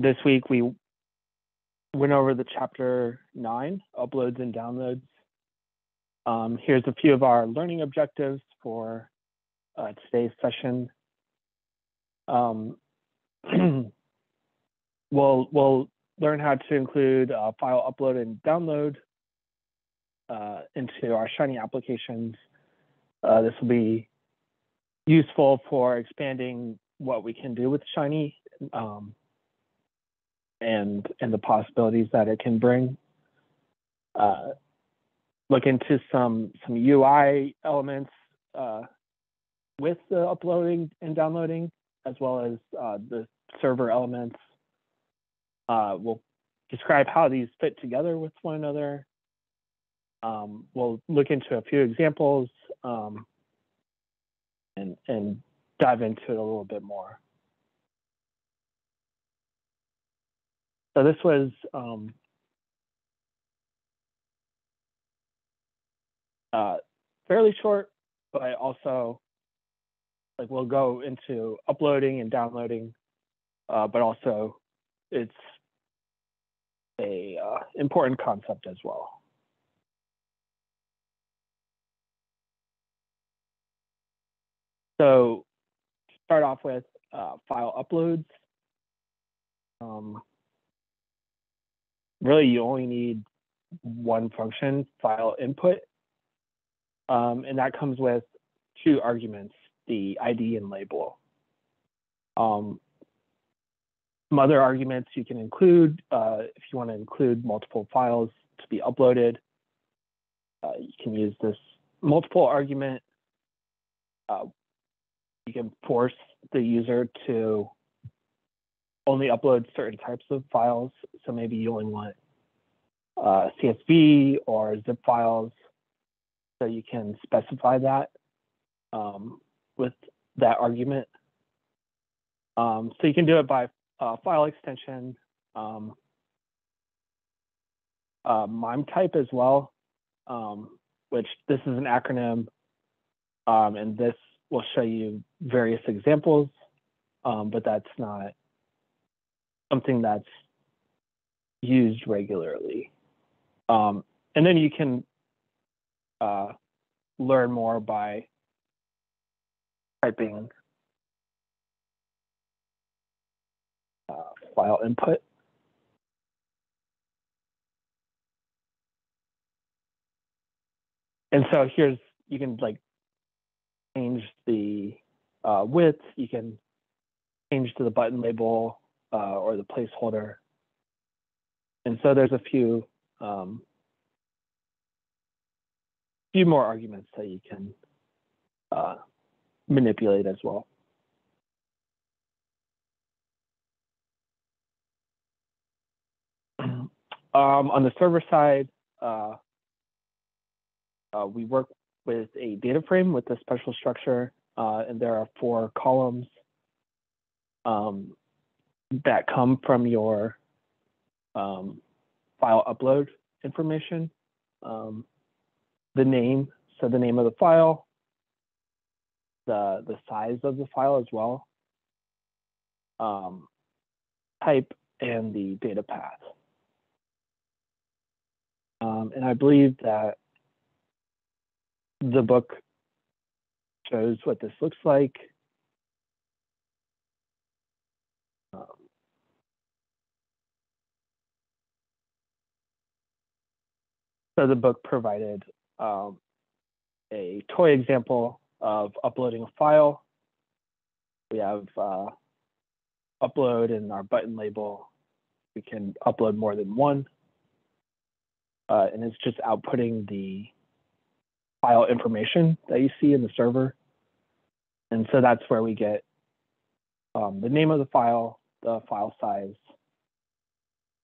this week we went over the chapter nine, uploads and downloads. Um, here's a few of our learning objectives for uh, today's session. Um, we'll, we'll learn how to include uh, file upload and download uh, into our Shiny applications. Uh, this will be useful for expanding what we can do with Shiny um, and and the possibilities that it can bring. Uh, look into some some UI elements uh, with the uploading and downloading, as well as uh, the server elements. Uh, we'll describe how these fit together with one another. Um, we'll look into a few examples um, and and dive into it a little bit more. So this was um, uh, fairly short, but I also like we'll go into uploading and downloading, uh, but also it's a uh, important concept as well. So start off with uh, file uploads. Um, really you only need one function, file input. Um, and that comes with two arguments, the ID and label. Um, some other arguments you can include, uh, if you want to include multiple files to be uploaded, uh, you can use this multiple argument. Uh, you can force the user to only upload certain types of files. So maybe you only want uh, CSV or zip files. So you can specify that um, with that argument. Um, so you can do it by uh, file extension, um, uh, MIME type as well, um, which this is an acronym, um, and this will show you various examples, um, but that's not something that's used regularly. Um, and then you can uh, learn more by typing uh, file input. And so here's, you can like change the uh, width, you can change to the button label, uh, or the placeholder. And so there's a few um, few more arguments that you can uh, manipulate as well. um, on the server side, uh, uh, we work with a data frame with a special structure, uh, and there are four columns. Um, that come from your um, file upload information, um, the name, so the name of the file, the, the size of the file as well, um, type, and the data path. Um, and I believe that the book shows what this looks like. Um, so the book provided um, a toy example of uploading a file. We have uh, upload in our button label. We can upload more than one. Uh, and it's just outputting the file information that you see in the server. And so that's where we get um, the name of the file, the file size.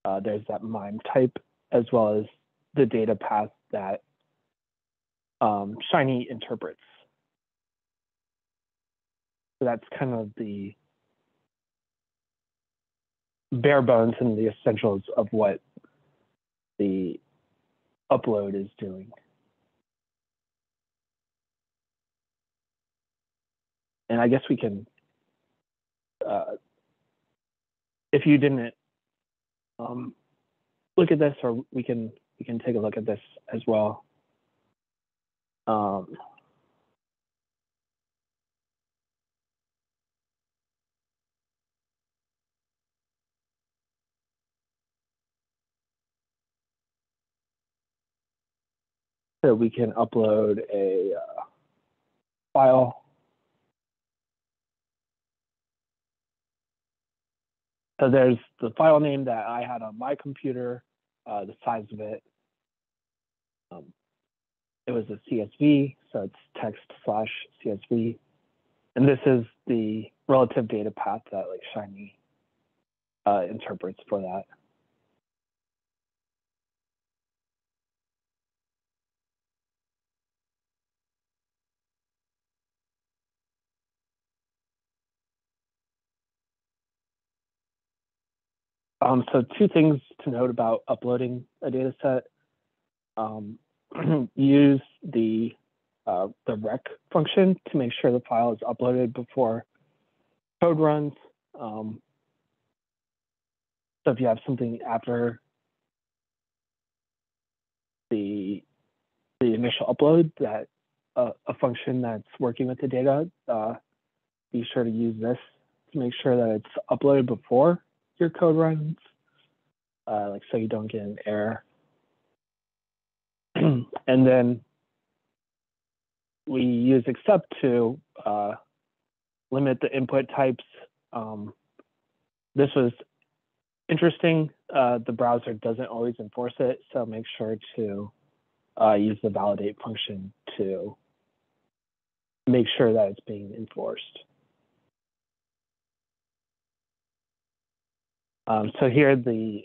Uh, there's that MIME type, as well as the data path that um, Shiny interprets. So that's kind of the bare bones and the essentials of what the upload is doing. And I guess we can uh, if you didn't um, look at this, or we can we can take a look at this as well. Um, so we can upload a uh, file. So there's the file name that I had on my computer, uh, the size of it. Um, it was a CSV, so it's text slash CSV. And this is the relative data path that like Shiny uh, interprets for that. Um, so two things to note about uploading a data set. Um, use the uh, the req function to make sure the file is uploaded before code runs. Um, so if you have something after the the initial upload, that uh, a function that's working with the data, uh, be sure to use this to make sure that it's uploaded before your code runs, uh, like so you don't get an error. and then we use accept to uh, limit the input types. Um, this was interesting. Uh, the browser doesn't always enforce it, so make sure to uh, use the validate function to make sure that it's being enforced. Um, so here the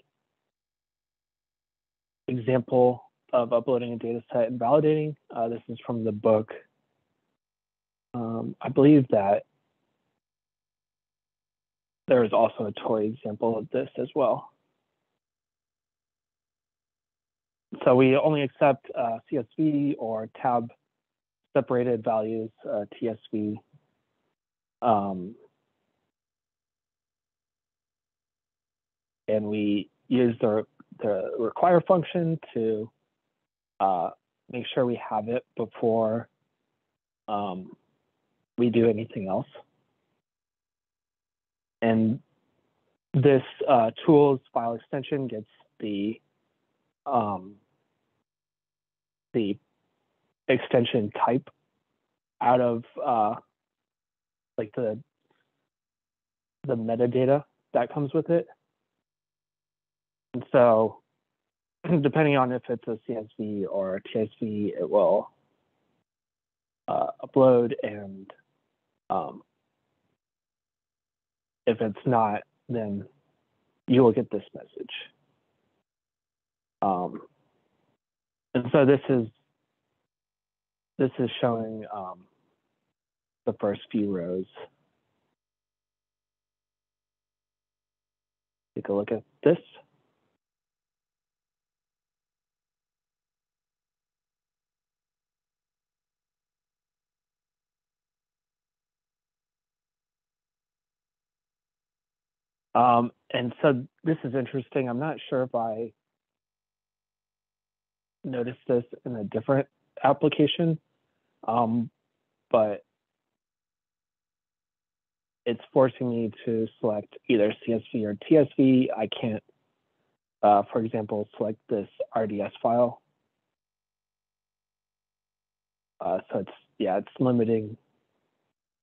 example of uploading a data set and validating. Uh, this is from the book. Um, I believe that there is also a toy example of this as well. So we only accept uh, CSV or tab separated values, uh, TSV. Um, and we use the, the require function to uh, make sure we have it before um, we do anything else. And this uh, tools file extension gets the um, the extension type out of uh, like the the metadata that comes with it. And so depending on if it's a CSV or a TSV, it will uh, upload and um, if it's not, then you will get this message. Um, and so this is this is showing um, the first few rows. Take a look at this. Um, and so this is interesting. I'm not sure if I noticed this in a different application, um, but it's forcing me to select either CSV or TSV. I can't, uh, for example, select this RDS file. Uh, so it's, yeah, it's limiting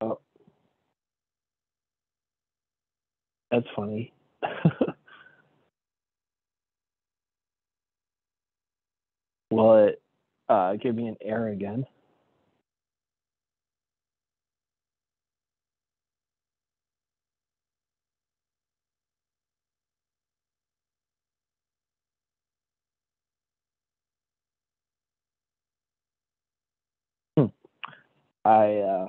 oh, That's funny. Will it uh, give me an error again? Hmm. I uh,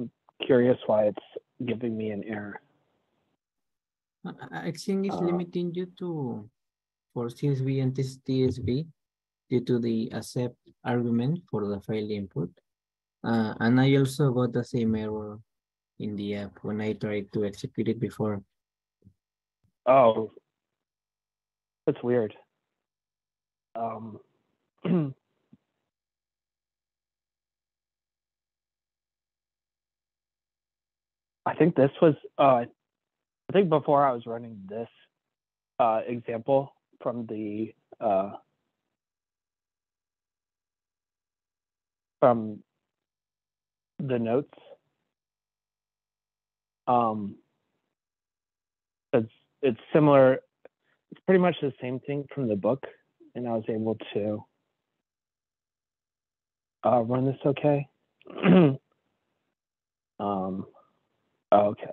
am curious why it's giving me an error. I think it's Uh, limiting you to for CSV and TSV due to the accept argument for the file input. Uh, and I also got the same error in the app when I tried to execute it before. Oh, That's weird. Um, I think this was, uh, I think before I was running this uh, example from the uh, from the notes. Um, it's it's similar. It's pretty much the same thing from the book, and I was able to uh, run this okay. um, okay.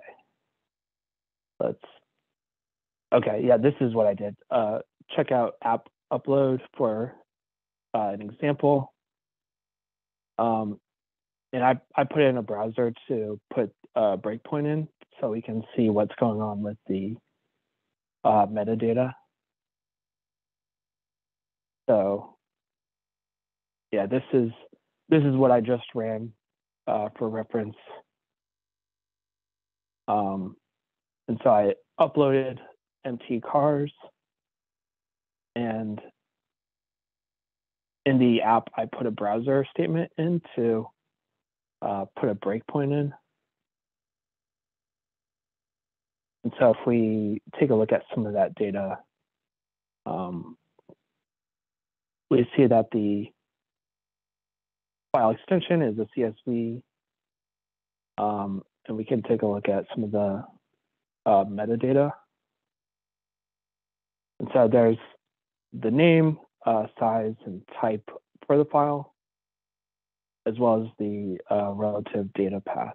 Let's. Okay, yeah, this is what I did. Uh, check out app upload for uh, an example. Um, and I, I put it in a browser to put a breakpoint in so we can see what's going on with the uh, metadata. So yeah, this is this is what I just ran uh, for reference. Um, and so I uploaded mtcars and in the app, I put a browser statement in to uh, put a breakpoint in. And so if we take a look at some of that data, um, we see that the file extension is a CSV. Um, and we can take a look at some of the uh, metadata. And so there's the name, uh, size, and type for the file, as well as the uh, relative data path.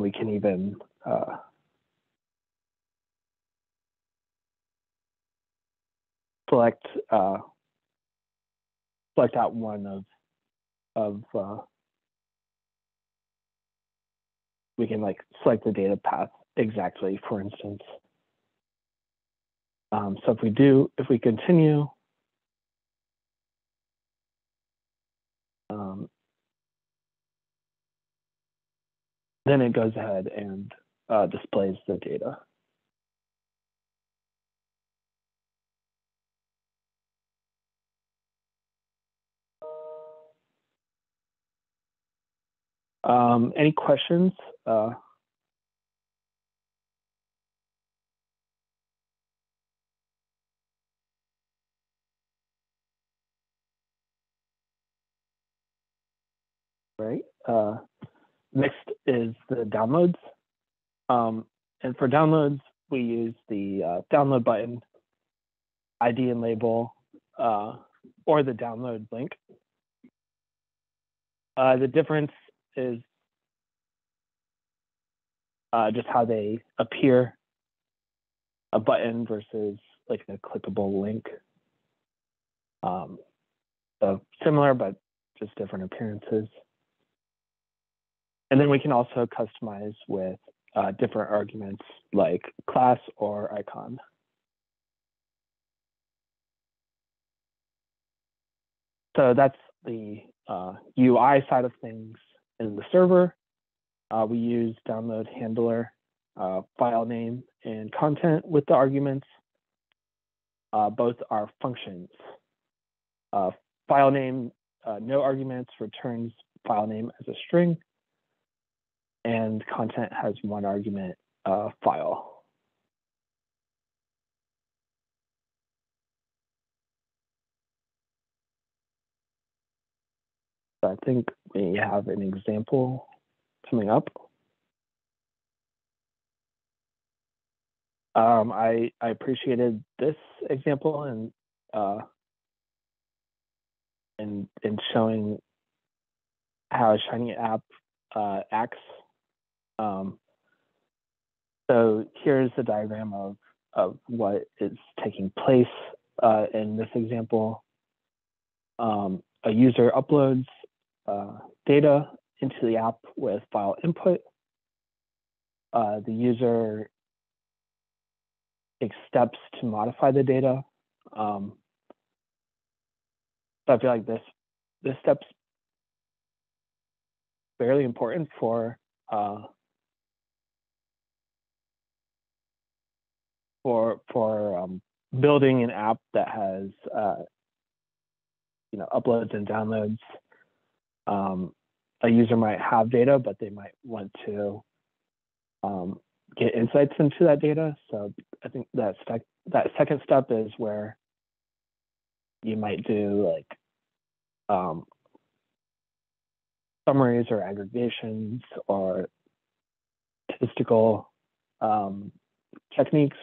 we can even uh, select uh, select out one of of we can like select the data path exactly, for instance. Um, so if we do, if we continue, um, then it goes ahead and uh, displays the data. Um, any questions? Uh, right? Uh, next is the downloads. Um, and for downloads, we use the uh, download button, ID and label, uh, or the download link. Uh, the difference is uh, just how they appear, a button versus like a clickable link. Um, so similar, but just different appearances. And then we can also customize with uh, different arguments like class or icon. So that's the uh, UI side of things in the server. Uh, we use download handler, uh, file name, and content with the arguments. Uh, both are functions. Uh, file name, uh, no arguments, returns file name as a string and content has one argument uh, file. I think we have an example coming up. Um, I, I appreciated this example and uh, and in showing how a Shiny app uh, acts um, so here's the diagram of, of what is taking place uh, in this example. Um, a user uploads uh, data into the app with file input. Uh, the user takes steps to modify the data. Um, so I feel like this this step's fairly important for uh, for for um, building an app that has uh, you know uploads and downloads. Um, a user might have data, but they might want to um, get insights into that data. So I think that sec that second step is where you might do like um, summaries or aggregations or statistical um, techniques.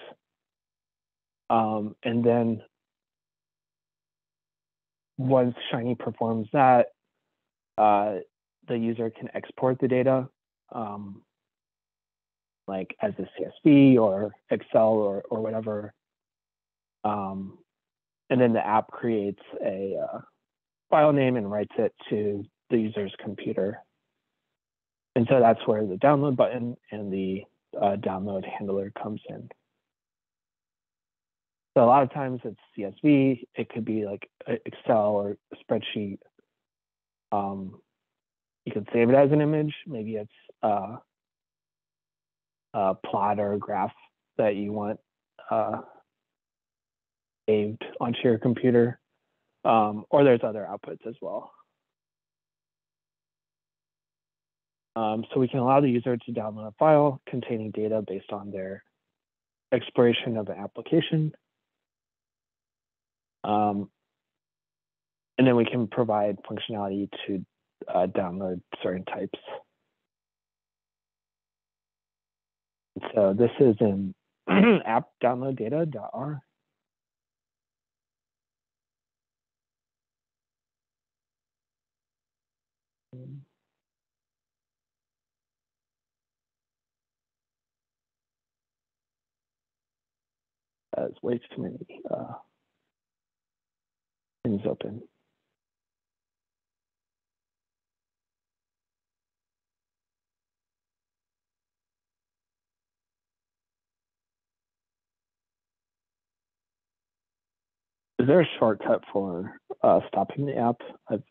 Um, and then once Shiny performs that, uh, the user can export the data um, like as a CSV or Excel or, or whatever. Um, and then the app creates a uh, file name and writes it to the user's computer. And so that's where the download button and the uh, download handler comes in. So a lot of times it's CSV, it could be like Excel or spreadsheet. Um, you can save it as an image. Maybe it's uh, a plot or a graph that you want uh, saved onto your computer. Um, or there's other outputs as well. Um, so we can allow the user to download a file containing data based on their exploration of an application. Um, and then we can provide functionality to uh, download certain types. So this is in app download. That's way too many uh, things open. Is there a shortcut for uh, stopping the app? I've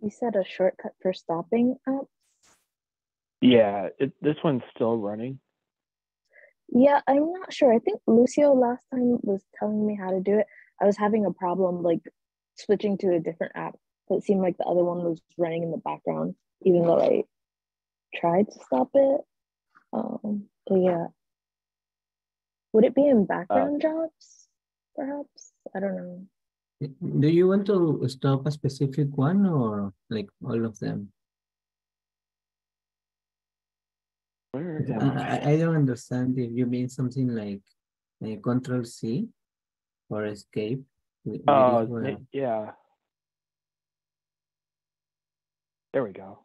You said a shortcut for stopping apps? Yeah, it, this one's still running. Yeah, I'm not sure. I think Lucio last time was telling me how to do it. I was having a problem like switching to a different app. It seemed like the other one was running in the background, even though I tried to stop it. Um, but yeah. Would it be in background uh, jobs, perhaps? I don't know. Do you want to stop a specific one or like all of them? I, I don't understand if you mean something like uh, control C or escape. Oh, uh, yeah. There we go.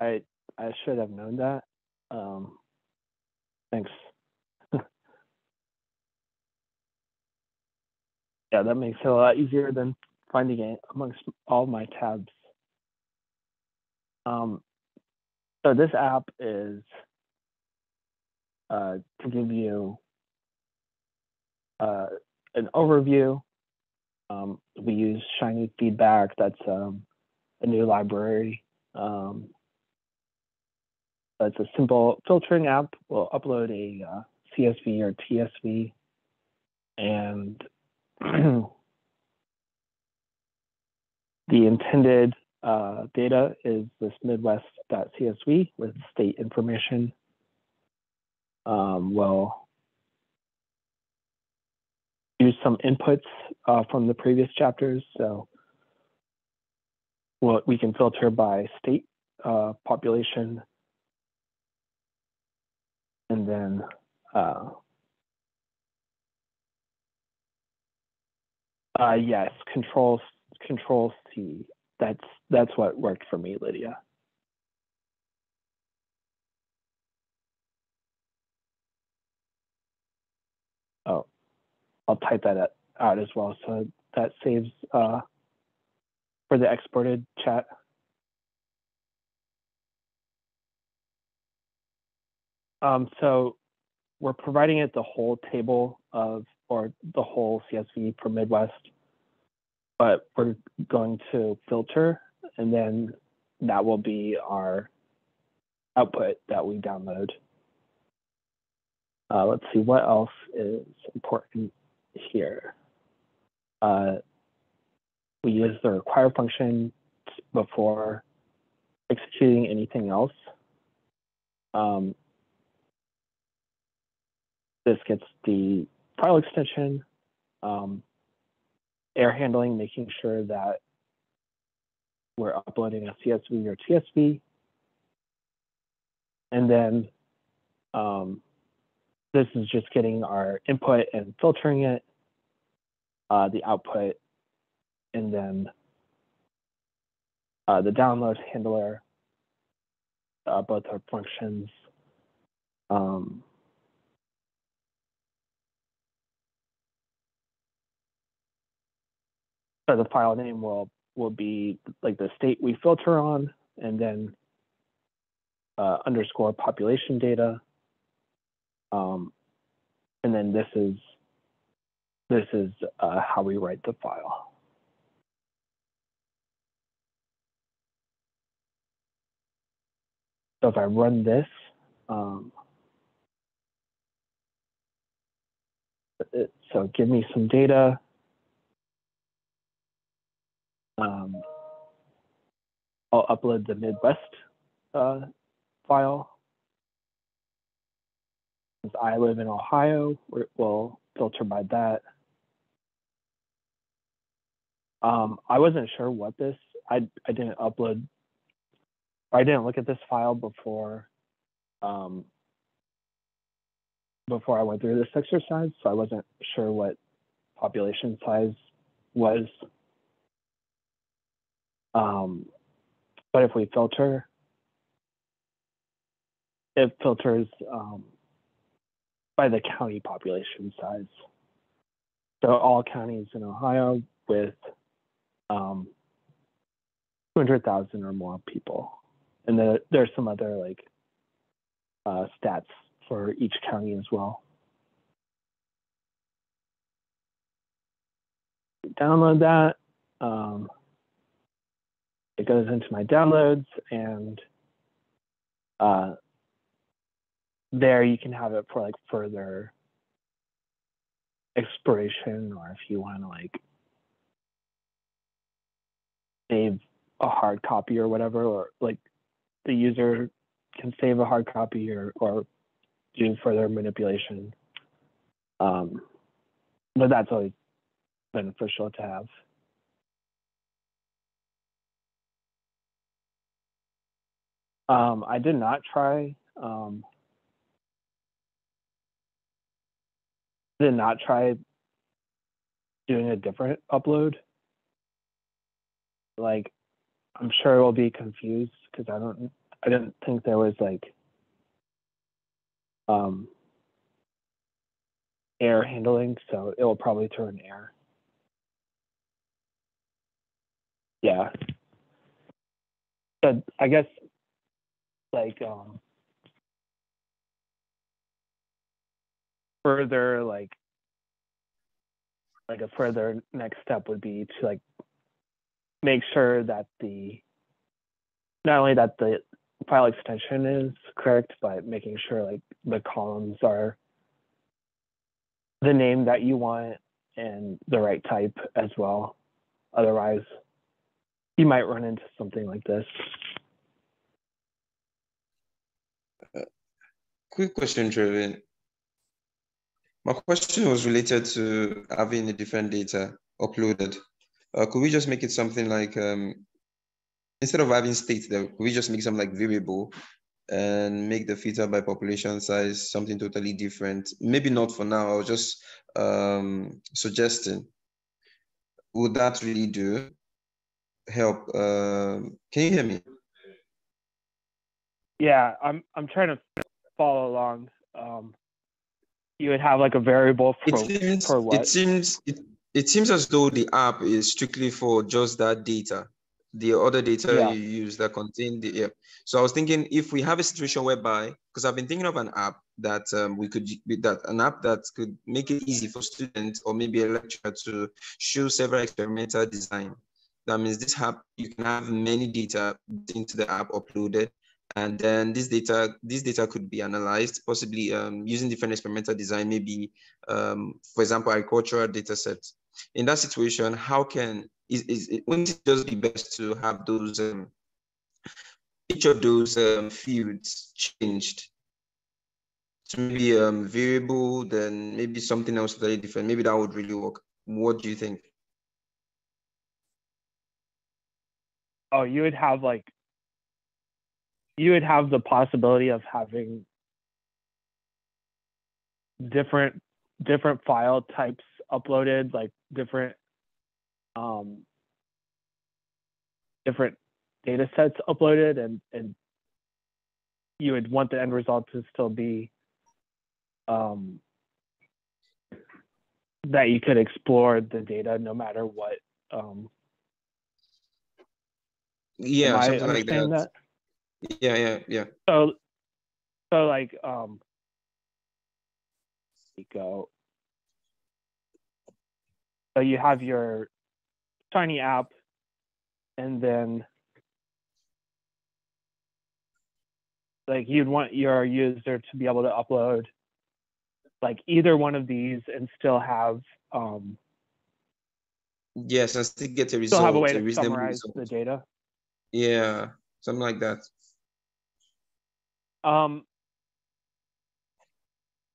I I should have known that. Um, thanks. yeah, that makes it a lot easier than finding it amongst all my tabs. Um, so this app is uh, to give you uh, an overview. Um, we use Shiny Feedback. That's um, a new library. Um, it's a simple filtering app. We'll upload a uh, CSV or TSV, and the intended uh, data is this midwest.csv with state information. Um, we'll use some inputs uh, from the previous chapters. So well, we can filter by state uh, population and then uh, Uh, yes, control control C. That's that's what worked for me, Lydia. Oh, I'll type that out as well. So that saves uh, for the exported chat. Um, so we're providing it the whole table of, or the whole CSV for Midwest, but we're going to filter and then that will be our output that we download. Uh, let's see what else is important here. Uh, we use the require function before executing anything else. Um, this gets the file extension, um, error handling, making sure that we're uploading a CSV or TSV. And then um, this is just getting our input and filtering it, uh, the output, and then uh, the download handler, uh, both our functions. Um, so the file name will will be like the state we filter on, and then uh, underscore population data. Um, and then this is this is uh, how we write the file. So if I run this, um, it, so give me some data. Um, I'll upload the Midwest uh, file. Since I live in Ohio, we'll filter by that. Um, I wasn't sure what this, I, I didn't upload, I didn't look at this file before, um, before I went through this exercise, so I wasn't sure what population size was. Um, but if we filter, it filters um, by the county population size. So all counties in Ohio with um, 200,000 or more people. And the, there's some other like uh, stats for each county as well. Download that. Um, it goes into my downloads and uh, there you can have it for like further exploration or if you want to like save a hard copy or whatever or like the user can save a hard copy or or do further manipulation. Um, but that's always beneficial to have um, I did not try um, did not try doing a different upload. Like, I'm sure it will be confused because I don't, I didn't think there was like, um, error handling, so it will probably throw an error. Yeah. But I guess like um further like like a further next step would be to like make sure that the not only that the file extension is correct but making sure like the columns are the name that you want and the right type as well. Otherwise you might run into something like this uh, quick question Trevin my question was related to having the different data uploaded. Uh, could we just make it something like, um, instead of having state there, could we just make something like variable and make the filter by population size something totally different? Maybe not for now, I was just um, suggesting. Would that really do? Help? Uh, can you hear me? Yeah, I'm I'm trying to follow along. Um, you would have like a variable for, it seems, for what? It seems it, it seems as though the app is strictly for just that data. the other data Yeah. you use that contain the yeah. So I was thinking if we have a situation whereby, because I've been thinking of an app that um, we could that an app that could make it easy for students or maybe a lecturer to show several experimental design. That means this app you can have many data into the app uploaded, and then this data this data could be analyzed, possibly um, using different experimental design, maybe um, for example agricultural data sets. In that situation, how can is, is it, wouldn't it just be best to have those um, each of those um, fields changed to maybe um, variable, then maybe something else very different. Maybe that would really work. What do you think? Oh, you would have like you would have the possibility of having different different file types uploaded, like different um different data sets uploaded and and you would want the end result to still be um that you could explore the data no matter what um Yeah, I something like that. that? Yeah, yeah, yeah. So, so like, um, we go. So you have your Shiny app, and then like you'd want your user to be able to upload like either one of these and still have um Yes, and still get a result, still have a way to summarize result. the data. Yeah, something like that. Um,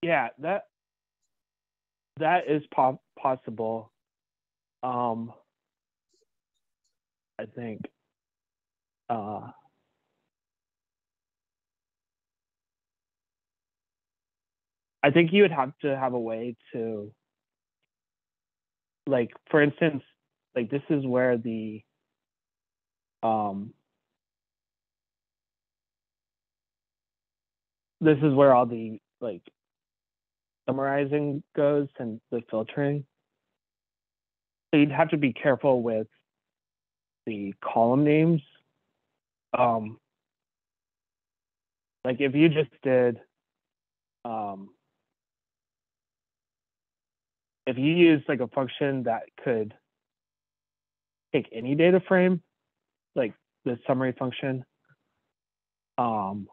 yeah, that that is po- possible. Um, I think. Uh, I think you would have to have a way to, like, for instance, like this is where the um, this is where all the like summarizing goes and the filtering. So you'd have to be careful with the column names. Um, like if you just did, um, if you use like a function that could take any data frame, like the summary function, um,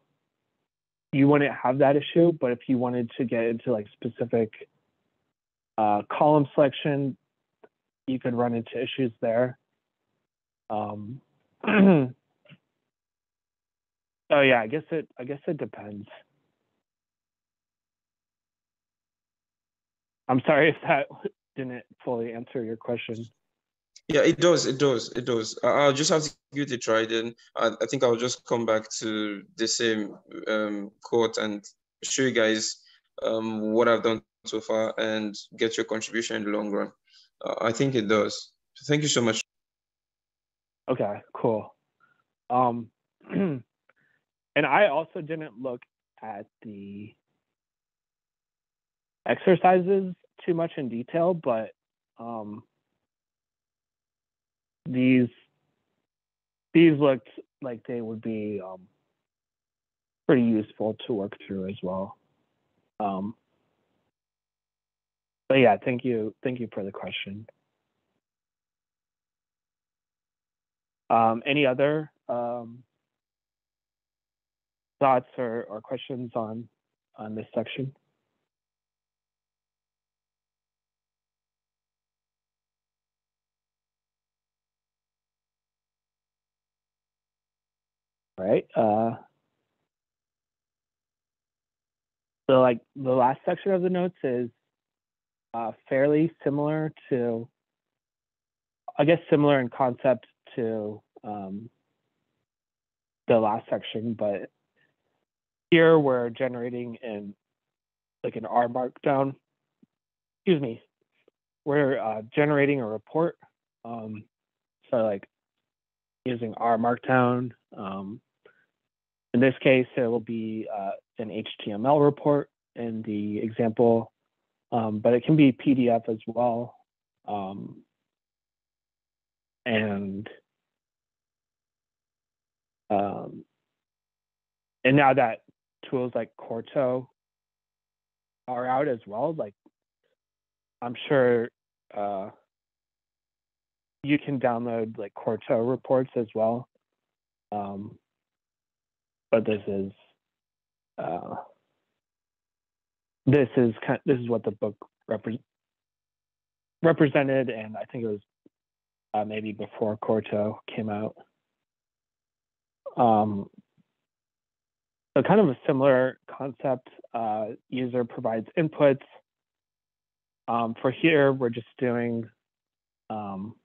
you wouldn't have that issue. But if you wanted to get into like specific uh, column selection, you could run into issues there. Um, oh yeah, I guess it. I guess it depends. I'm sorry if that didn't fully answer your question. Yeah, it does. It does. It does. I'll just have to give it a try. Then I, I think I'll just come back to the same um, quote and show you guys um, what I've done so far and get your contribution in the long run. Uh, I think it does. Thank you so much. Okay, cool. Um, and I also didn't look at the exercises too much in detail, but um, these these looked like they would be um, pretty useful to work through as well. Um, but yeah, thank you, thank you for the question. Um, any other um, thoughts or, or questions on on this section? Right. Uh, so like the last section of the notes is uh, fairly similar to, I guess similar in concept to um, the last section, but here we're generating in like an R markdown. Excuse me. We're uh, generating a report. Um, so like using R markdown. Um, in this case, it will be uh, an HTML report in the example, um, but it can be PDF as well. Um, and Um, and now that tools like Quarto are out as well, like I'm sure uh, you can download like Quarto reports as well. Um, but this is uh, this is kind this is what the book repre- represented, and I think it was uh, maybe before Quarto came out. Um, so kind of a similar concept. Uh, user provides inputs. Um, for here, we're just doing um,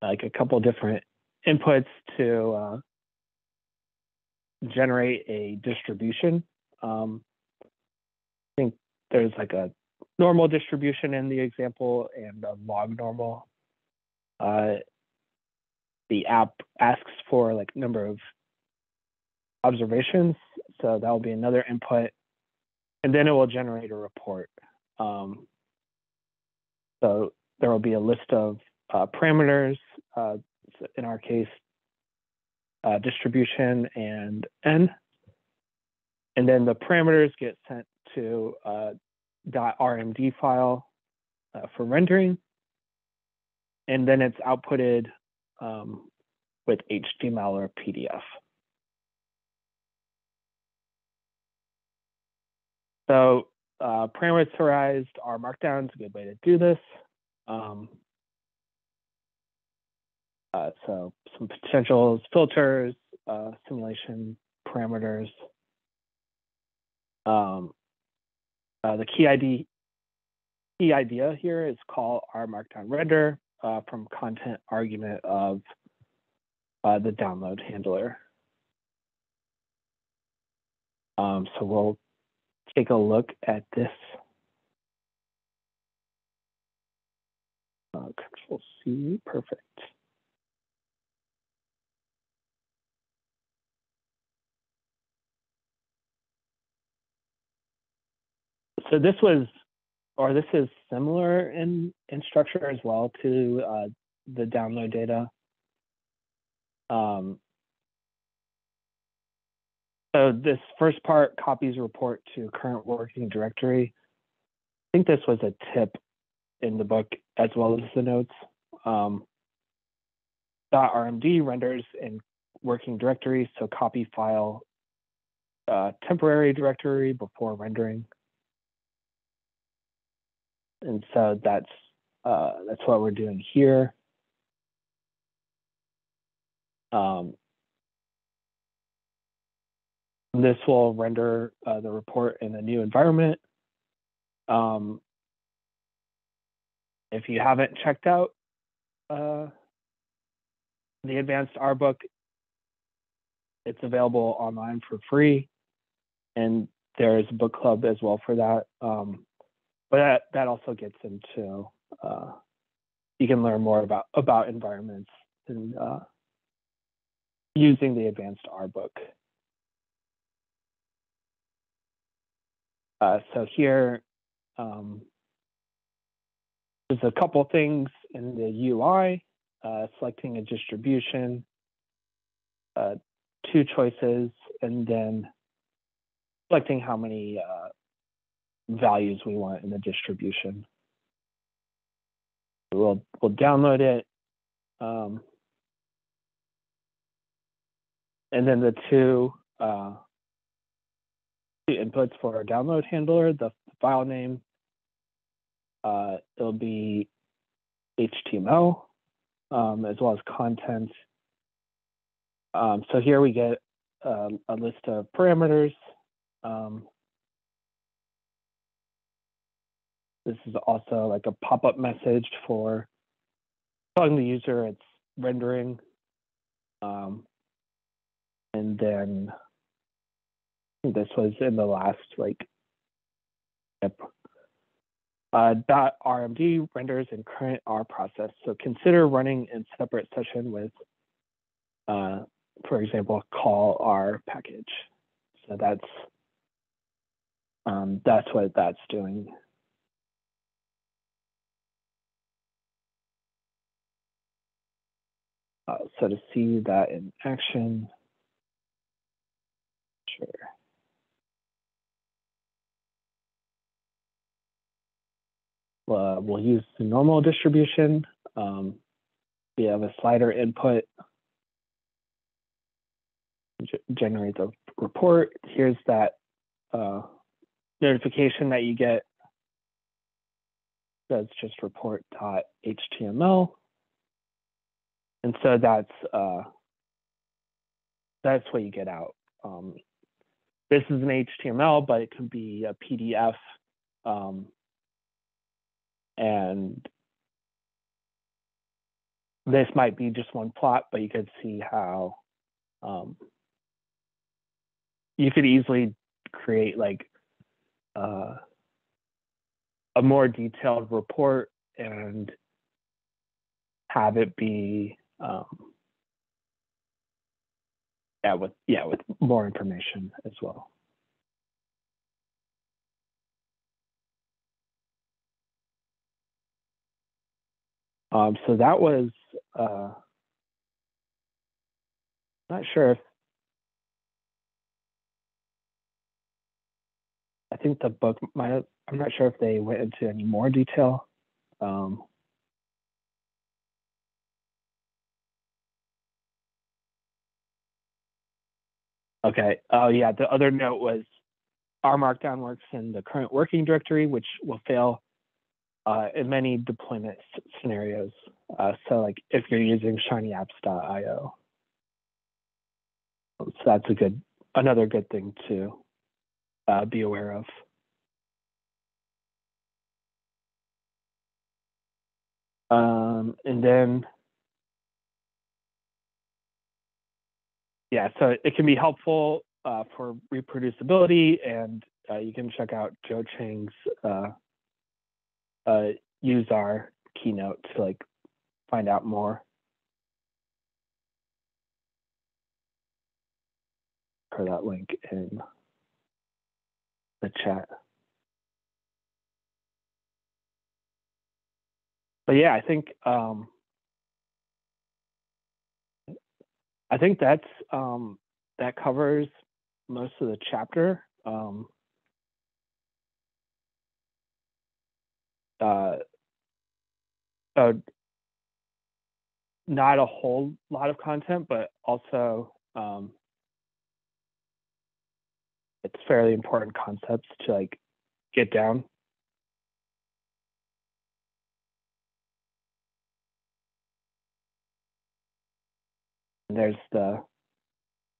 like a couple different inputs to uh, generate a distribution. Um, I think there's like a normal distribution in the example and a log normal. Uh, the app asks for like number of observations, so that will be another input, and then it will generate a report. Um, so there will be a list of uh, parameters, uh, in our case, uh, distribution and n. And then the parameters get sent to a .rmd file uh, for rendering. And then it's outputted um, with HTML or PDF. So uh, parameterized R Markdown is a good way to do this. Um, uh, so some potentials, filters, uh, simulation parameters. Um, uh, the key ID key idea here is call R Markdown render uh, from content argument of uh, the download handler. Um, so we'll take a look at this. Uh, control C, perfect. So this was, or this is similar in, in structure as well to uh, the download data. Um, so this first part copies report to current working directory. I think this was a tip in the book as well as the notes. Um, .rmd renders in working directory, so copy file uh, temporary directory before rendering and so that's uh, that's what we're doing here. Um, this will render uh, the report in a new environment. Um, if you haven't checked out uh, the advanced R book, it's available online for free. And there is a book club as well for that. Um, but that, that also gets into uh, you can learn more about about environments and uh, using the advanced R book. Uh, so here, um, there's a couple things in the UI, uh, selecting a distribution, uh, two choices, and then selecting how many uh, values we want in the distribution. We'll, we'll download it. Um, and then the two, uh, inputs for our download handler, the file name, uh, it'll be HTML um, as well as content. Um, so here we get uh, a list of parameters. Um, This is also like a pop-up message for telling the user it's rendering. Um, and then this was in the last like step. Uh, .rmd renders in current R process. So consider running in separate session with, uh, for example, callr package. So that's um, that's what that's doing. Uh, so to see that in action, sure. Uh, we'll use the normal distribution. Um, we have a slider input, generate the report. Here's that uh, notification that you get. That's just report.html. And so that's uh, that's what you get out. Um, this is an HTML, but it could be a PDF. Um, and this might be just one plot, but you could see how um, you could easily create like uh, a more detailed report and have it be um, yeah with yeah with more information as well. Um, so that was uh, not sure if I think the book might I'm not sure if they went into any more detail. Um, okay. Oh yeah. The other note was R Markdown works in the current working directory, which will fail uh, in many deployment scenarios. Uh, so like if you're using shinyapps.io. So that's a good, another good thing to uh, be aware of. Um, and then, yeah, so it can be helpful uh, for reproducibility and uh, you can check out Joe Cheng's uh, uh, useR! keynote to like find out more. For that link in the chat. But yeah, I think um, I think that's um, that covers most of the chapter. Um, uh, uh, not a whole lot of content, but also um, it's fairly important concepts to like get down. There's the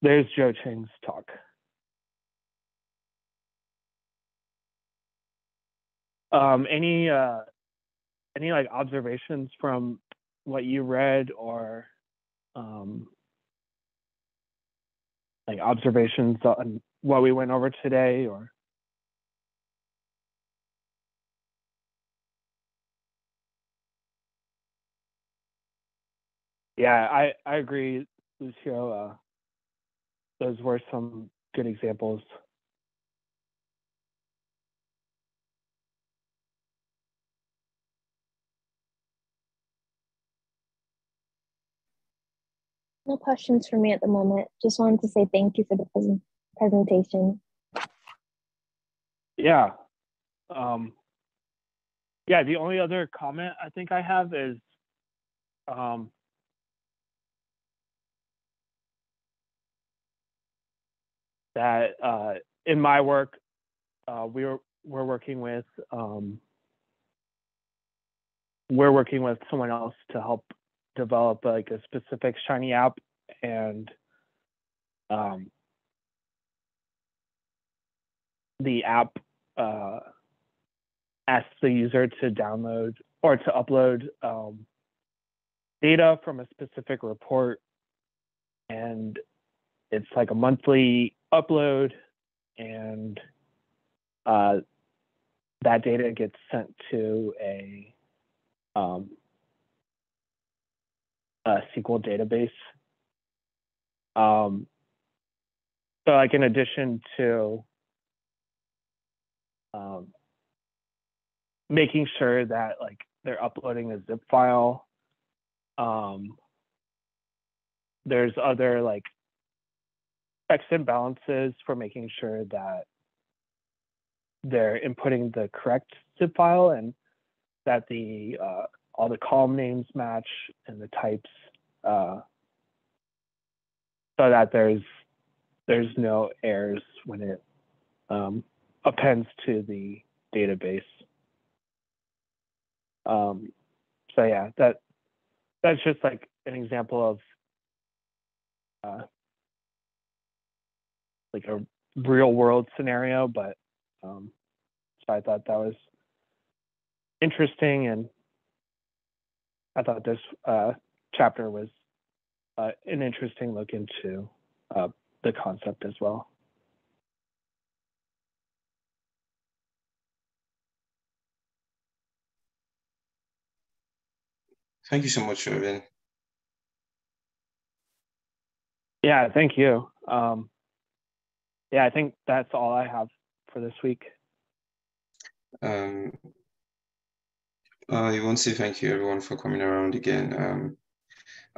there's Joe Cheng's talk. Um, any uh, any like observations from what you read or um, like observations on what we went over today or yeah i i agree lucio uh, those were some good examples No questions for me at the moment. Just wanted to say thank you for the present presentation. Yeah. Um, yeah, the only other comment I think I have is um, that uh, in my work, uh, we're we're working with um, we're working with someone else to help develop like a specific Shiny app and um, the app uh, asks the user to download or to upload um, data from a specific report and it's like a monthly upload and uh, that data gets sent to a um, a SQL database. Um, so like in addition to um, making sure that like they're uploading a zip file, um, there's other like checks and balances for making sure that they're inputting the correct zip file and that the uh, all the column names match and the types uh, so that there's there's no errors when it um, appends to the database. Um, so yeah, that that's just like an example of uh, like a real world scenario, but um, so I thought that was interesting, and I thought this uh, chapter was uh, an interesting look into uh, the concept as well. Thank you so much, Irvin. Yeah, thank you. Um, yeah, I think that's all I have for this week. Um, I want to say thank you everyone for coming around again. Um,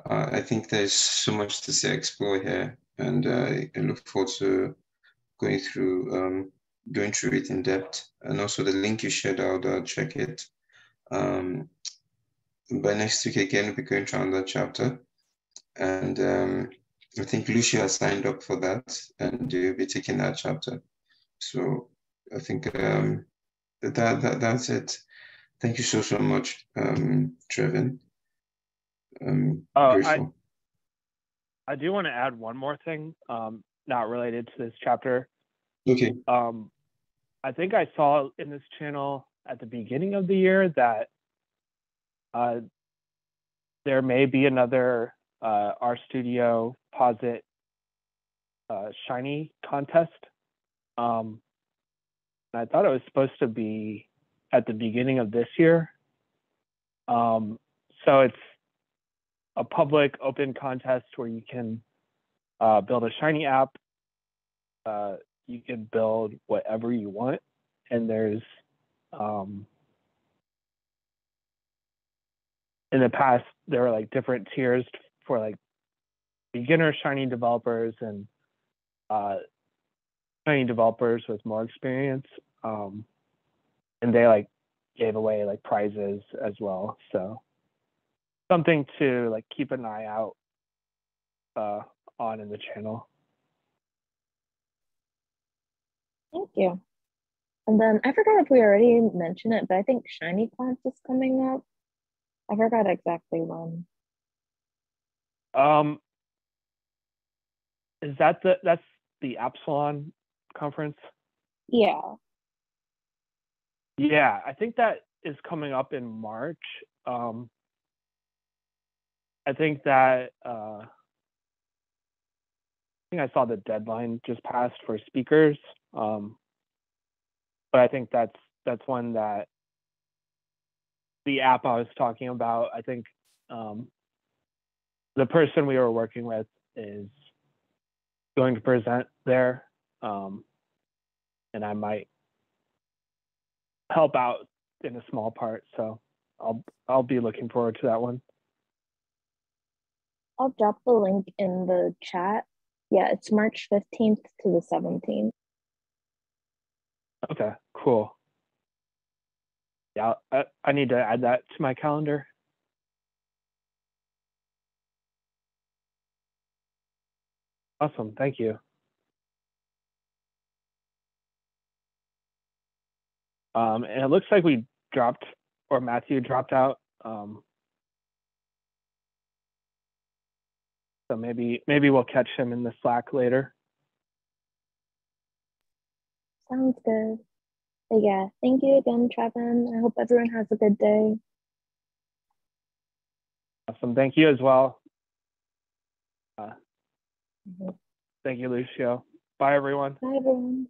uh, I think there's so much to say explore here, and uh, I look forward to going through um, going through it in depth. And also the link you shared out, uh, check it. Um, by next week again, we'll be going through another chapter, and um, I think Lucia signed up for that, and you'll be taking that chapter. So I think um, that, that that's it. Thank you so so much, um, Trevin. Um, uh, I, I do want to add one more thing, um, not related to this chapter. Okay. Um, I think I saw in this channel at the beginning of the year that uh, there may be another uh, studio Posit uh, Shiny contest. Um, I thought it was supposed to be at the beginning of this year. Um, so it's a public open contest where you can uh, build a Shiny app. Uh, you can build whatever you want, and there's um, in the past there were like different tiers for like beginner Shiny developers and uh, Shiny developers with more experience. Um, and they like gave away like prizes as well. So something to like keep an eye out uh, on in the channel. Thank you. And then I forgot if we already mentioned it, but I think Shiny Class is coming up. I forgot exactly when. Um, is that the that's the Appsilon conference? Yeah. Yeah, I think that is coming up in March. Um, I think that uh, I think I saw the deadline just passed for speakers, um, but I think that's that's one that the app I was talking about. I think um, the person we were working with is going to present there, um, and I might help out in a small part. So I'll I'll be looking forward to that one. I'll drop the link in the chat. Yeah, it's March 15th to the 17th. Okay, cool. Yeah, I, I need to add that to my calendar. Awesome, thank you. Um, and it looks like we dropped, or Matthew dropped out. Um, so maybe maybe we'll catch him in the Slack later. Sounds good. But yeah, thank you again, Trevin. I hope everyone has a good day. Awesome. Thank you as well. Uh. Thank you, Lucio. Bye, everyone. Bye, everyone.